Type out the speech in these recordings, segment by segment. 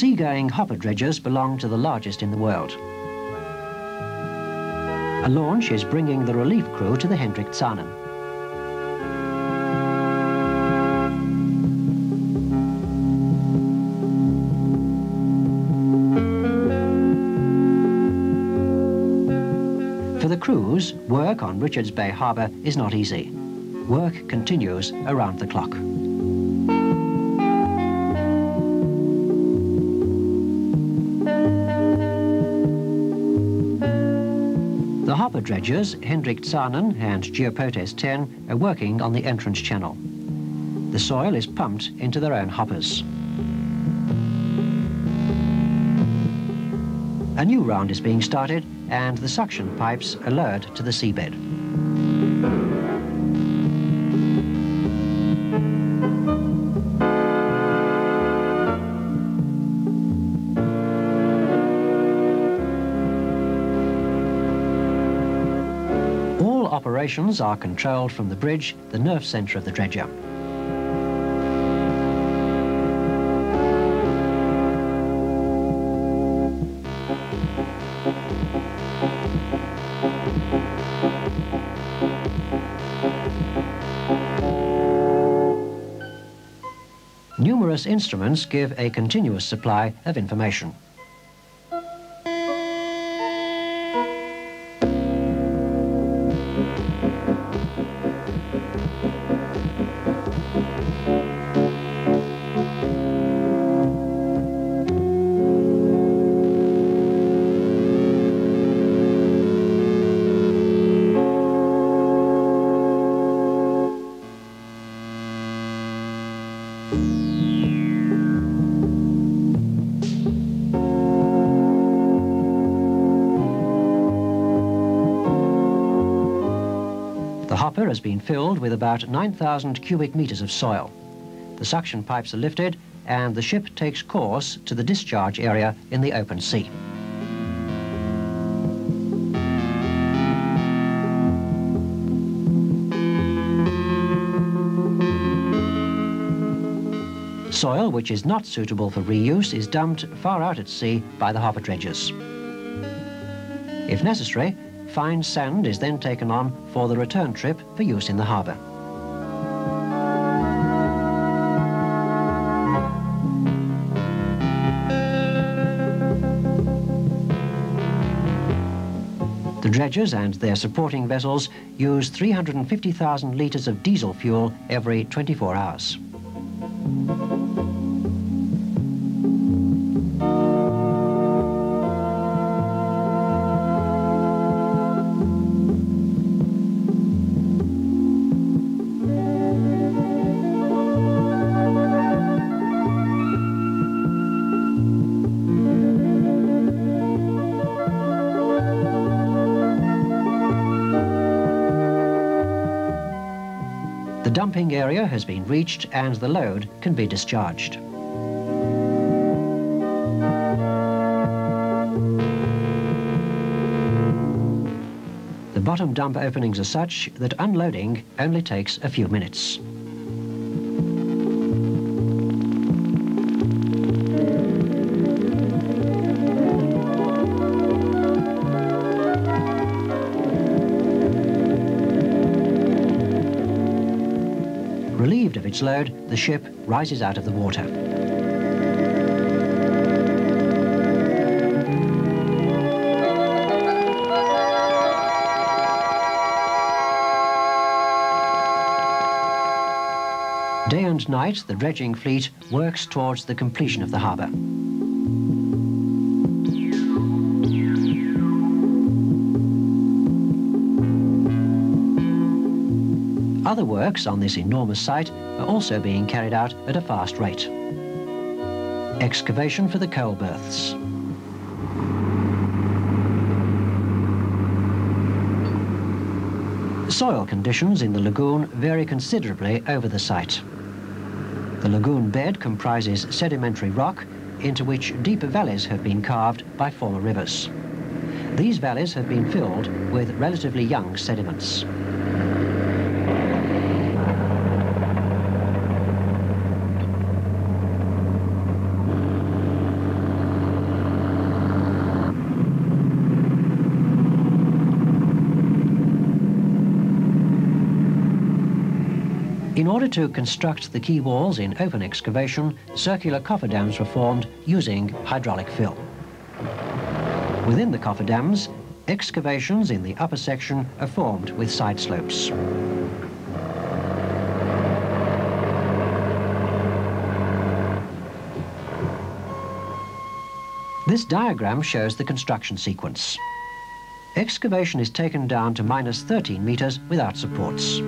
Seagoing hopper dredgers belong to the largest in the world. A launch is bringing the relief crew to the Hendrik Zanen. For the crews, work on Richards Bay Harbour is not easy. Work continues around the clock. Hopper dredgers, Hendrik Zanen and Geopotes 10, are working on the entrance channel. The soil is pumped into their own hoppers. A new round is being started and the suction pipes lowered to the seabed. Operations are controlled from the bridge, the nerve centre of the dredger. Numerous instruments give a continuous supply of information. Has been filled with about 9,000 cubic meters of soil. The suction pipes are lifted and the ship takes course to the discharge area in the open sea. Soil which is not suitable for reuse is dumped far out at sea by the hopper dredgers. If necessary, fine sand is then taken on for the return trip for use in the harbour. The dredgers and their supporting vessels use 350,000 litres of diesel fuel every 24 hours. The dumping area has been reached and the load can be discharged. The bottom dump openings are such that unloading only takes a few minutes. Its load, the ship rises out of the water. Day and night, the dredging fleet works towards the completion of the harbour. Other works on this enormous site are also being carried out at a fast rate. Excavation for the coal berths. Soil conditions in the lagoon vary considerably over the site. The lagoon bed comprises sedimentary rock into which deeper valleys have been carved by former rivers. These valleys have been filled with relatively young sediments. In order to construct the quay walls in open excavation, circular cofferdams were formed using hydraulic fill. Within the cofferdams, excavations in the upper section are formed with side slopes. This diagram shows the construction sequence. Excavation is taken down to minus 13 metres without supports.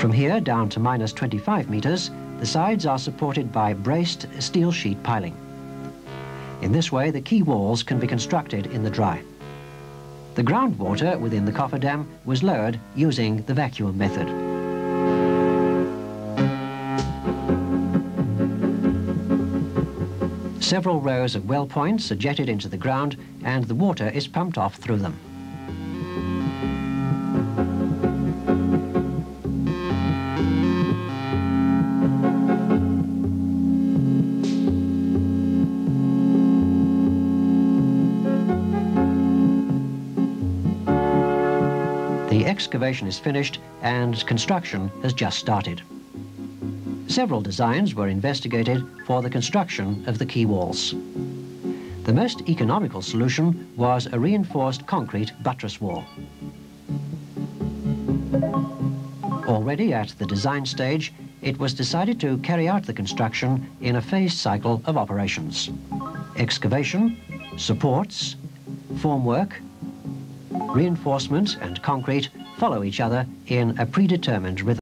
From here down to minus 25 metres, the sides are supported by braced steel sheet piling. In this way, the quay walls can be constructed in the dry. The groundwater within the cofferdam was lowered using the vacuum method. Several rows of well points are jetted into the ground and the water is pumped off through them. Excavation is finished and construction has just started. Several designs were investigated for the construction of the quay walls. The most economical solution was a reinforced concrete buttress wall. Already at the design stage, it was decided to carry out the construction in a phased cycle of operations. Excavation, supports, formwork, reinforcement and concrete follow each other in a predetermined rhythm.